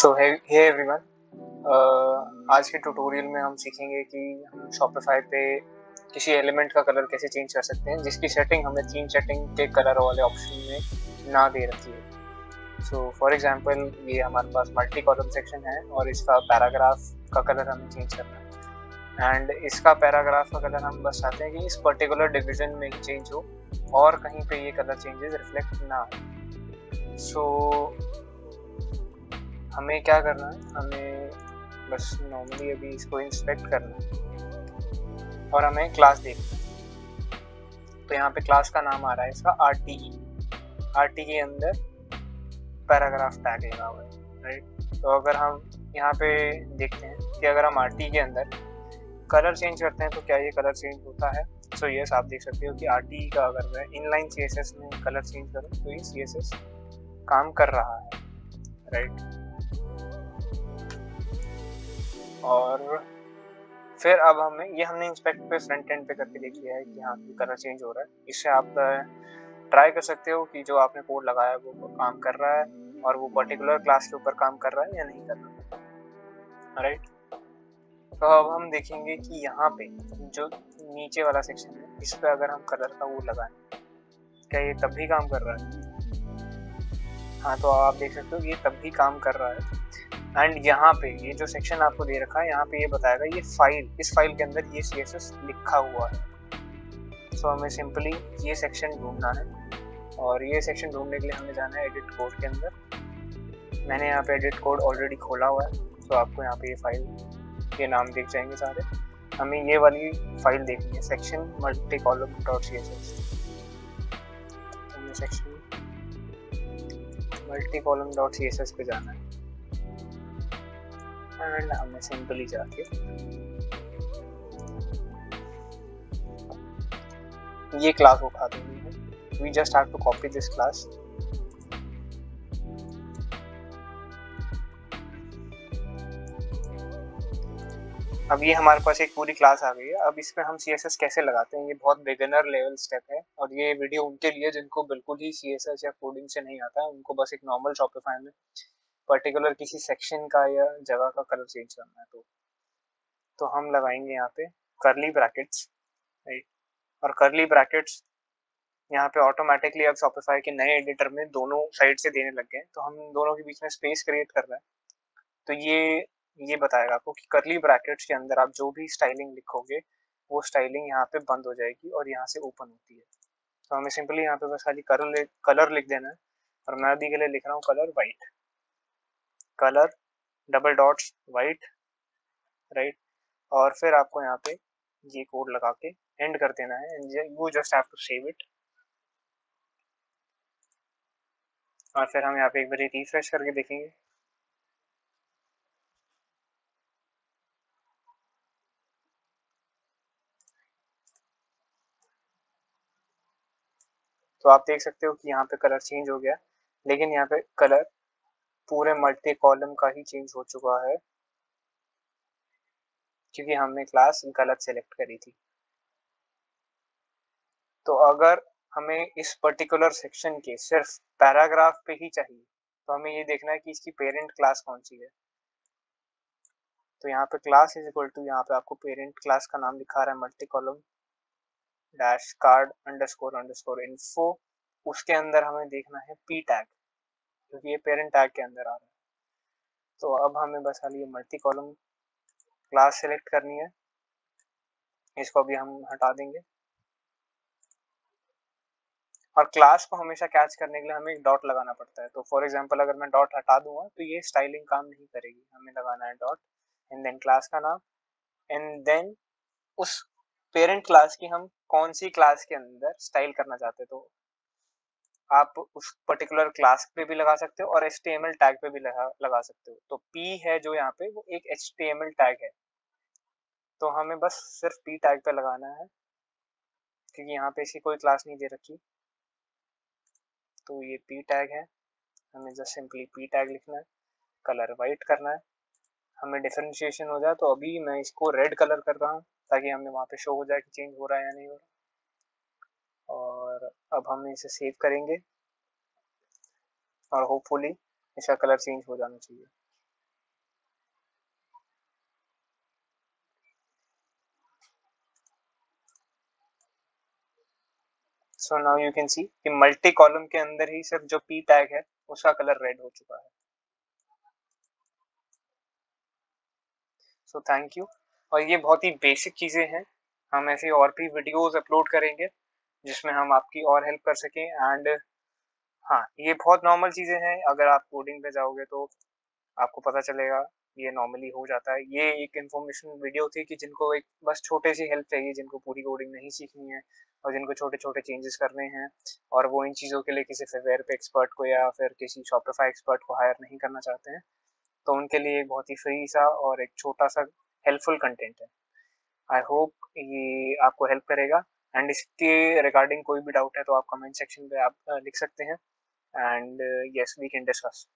सो hey everyone आज के tutorial में हम सीखेंगे कि हम शॉपिफाई पे किसी एलिमेंट का कलर कैसे चेंज कर सकते हैं जिसकी सेटिंग हमें तीन सेटिंग के कलर वाले ऑप्शन में ना दे रखी है। सो फॉर एग्जांपल ये हमारे पास मल्टी कॉलम सेक्शन है और इसका पैराग्राफ का कलर हमें चेंज करना है। एंड इसका पैराग्राफ का कलर हम बस चाहते हैं कि इस पर्टिकुलर डिवीज़न में ही चेंज हो और कहीं पे ये कलर चेंजेस रिफ्लेक्ट ना हो। सो so, हमें क्या करना है? हमें बस नॉर्मली अभी इसको इंस्पेक्ट करना है। और हमें क्लास देखना है। तो यहाँ पे क्लास का नाम आ रहा है इसका R T E R T के अंदर पैराग्राफ टैग लगा हुआ है राइट तो अगर हम यहाँ पे देखते हैं कि अगर हम आर टी के अंदर कलर चेंज करते हैं तो क्या ये कलर चेंज होता है? सो so, यस आप देख सकते हो कि आर टी का अगर मैं इनलाइन सी एस एस में कलर चेंज करूँ तो ये सी एस एस काम कर रहा है राइट और फिर अब हमें ये हमने इंस्पेक्ट पे फ्रंट एंड पे करके देख लिया है कि हाँ कलर चेंज हो रहा है। इससे आप ट्राई कर सकते हो कि जो आपने कोड लगाया है, वो काम कर रहा है और वो पर्टिकुलर क्लास के ऊपर काम कर रहा है या नहीं कर रहा राइट तो अब हम देखेंगे कि यहाँ पे जो नीचे वाला सेक्शन है, इस पर अगर हम कलर का वो लगाएँ, क्या ये तब भी काम कर रहा है? हाँ तो आप देख सकते हो ये तब भी काम कर रहा है। एंड यहाँ पे ये जो सेक्शन आपको दे रखा है यहाँ पे ये बताएगा ये फ़ाइल इस फ़ाइल के अंदर ये सीएसएस लिखा हुआ है। सो so, हमें सिंपली ये सेक्शन ढूंढना है। और ये सेक्शन ढूँढने के लिए हमें जाना है एडिट कोड के अंदर। मैंने यहाँ पे एडिट कोड ऑलरेडी खोला हुआ है। तो आपको यहाँ पे ये फ़ाइल के नाम दिख जाएँगे सारे। हमें ये वाली फ़ाइल देखनी है section multi column dot C S S section multi column dot C S S पे जाना है। एंड हमें सिंपली जाके ये क्लास उठा देनी है we just have to copy this class अब ये हमारे पास एक पूरी क्लास आ गई है। अब इसमें हम सीएसएस कैसे लगाते हैं? ये बहुत बिगिनर लेवल स्टेप है। और ये वीडियो उनके लिए जिनको बिल्कुल ही सीएसएस या कोडिंग से नहीं आता है उनको बस एक नॉर्मल शॉपिफाई में पर्टिकुलर किसी सेक्शन का या जगह का कलर चेंज करना है तो तो हम लगाएँगे यहाँ पे करली ब्रैकेट्स राइट और करली ब्रैकेट्स यहाँ पे ऑटोमेटिकली अब शॉपिफाई के नए एडिटर में दोनों साइड से देने लग गए तो हम दोनों के बीच में स्पेस क्रिएट कर रहे हैं। तो ये ये बताएगा आपको कि करली ब्रैकेट्स के अंदर आप जो भी स्टाइलिंग लिखोगे, वो स्टाइलिंग यहाँ पे बंद हो जाएगी और यहाँ से ओपन होती है। तो हमें सिंपली यहाँ पे बस खाली कलर लिख देना है, और मैं अभी के लिए लिख रहा हूँ colour white colour, double dots white right? और फिर आपको यहाँ पे ये कोड लगा के एंड कर देना है you just have to save it और फिर हम यहाँ पे एक बार रिफ्रेश करके देखेंगे। तो आप देख सकते हो कि यहाँ पे कलर चेंज हो गया, लेकिन यहाँ पे कलर पूरे मल्टी कॉलम का ही चेंज हो चुका है। क्योंकि हमने क्लास गलत सेलेक्ट करी थी। तो अगर हमें इस पर्टिकुलर सेक्शन के सिर्फ़ पैराग्राफ पे ही चाहिए तो हमें ये देखना है कि इसकी पेरेंट क्लास कौन सी है। तो यहाँ पे क्लास इज़ इक्वल टू यहाँ पे आपको पेरेंट क्लास का नाम दिखा रहा है multi column dash card underscore underscore info उसके अंदर हमें देखना है पी टैग क्योंकि ये पेरेंट टैग के अंदर आ रहा है। तो अब हमें बस खाली ये मल्टी कॉलम क्लास सेलेक्ट करनी है। इसको अभी हम हटा देंगे। और क्लास को हमेशा कैच करने के लिए हमें एक डॉट लगाना पड़ता है। तो फॉर एग्जांपल अगर मैं डॉट हटा दूँगा तो ये स्टाइलिंग काम नहीं करेगी। हमें लगाना है डॉट एंड देन क्लास का नाम। एंड देन उस पेरेंट क्लास की हम कौन सी क्लास के अंदर स्टाइल करना चाहते हैं तो आप उस पर्टिकुलर क्लास पे भी लगा सकते हो और H T M L tag पे भी लगा लगा सकते हो। तो पी है जो यहाँ पे, वो एक H T M L tag है। तो हमें बस सिर्फ़ पी टैग पे लगाना है, क्योंकि यहाँ पे इसकी कोई क्लास नहीं दे रखी। तो ये पी टैग है। हमें जस्ट सिंपली पी टैग लिखना है। कलर वाइट करना है। हमें डिफ्रेंशिएशन हो जाए तो अभी मैं इसको रेड कलर कर रहा हूँ, ताकि हमें वहाँ पे शो हो जाए कि चेंज हो रहा है या नहीं हो रहा। अब हम इसे सेव करेंगे। और होपफुली इसका कलर चेंज हो जाना चाहिए। So now you can see कि मल्टी कॉलम के अंदर ही सिर्फ़ जो पी टैग है, उसका कलर रेड हो चुका है। सो थैंक यू और ये बहुत ही बेसिक चीज़ें हैं। हम ऐसे और भी वीडियोस अपलोड करेंगे। जिसमें हम आपकी और हेल्प कर सकें। एंड हाँ ये बहुत नॉर्मल चीज़ें हैं। अगर आप कोडिंग पे जाओगे तो आपको पता चलेगा, ये नॉर्मली हो जाता है। ये एक इन्फॉर्मेशन वीडियो थी कि जिनको एक बस छोटे सी हेल्प चाहिए, जिनको पूरी कोडिंग नहीं सीखनी है और जिनको छोटे छोटे चेंजेस करने हैं और वो इन चीज़ों के लिए किसी फेवेयर पे एक्सपर्ट को या फिर किसी शॉपिफाई एक्सपर्ट को हायर नहीं करना चाहते हैं तो उनके लिए एक बहुत ही फ्री सा और एक छोटा सा हेल्पफुल कंटेंट है। आई होप ये आपको हेल्प करेगा। एंड इसके रिगार्डिंग कोई भी डाउट है तो आप कमेंट सेक्शन पे आप लिख सकते हैं। And yes we can discuss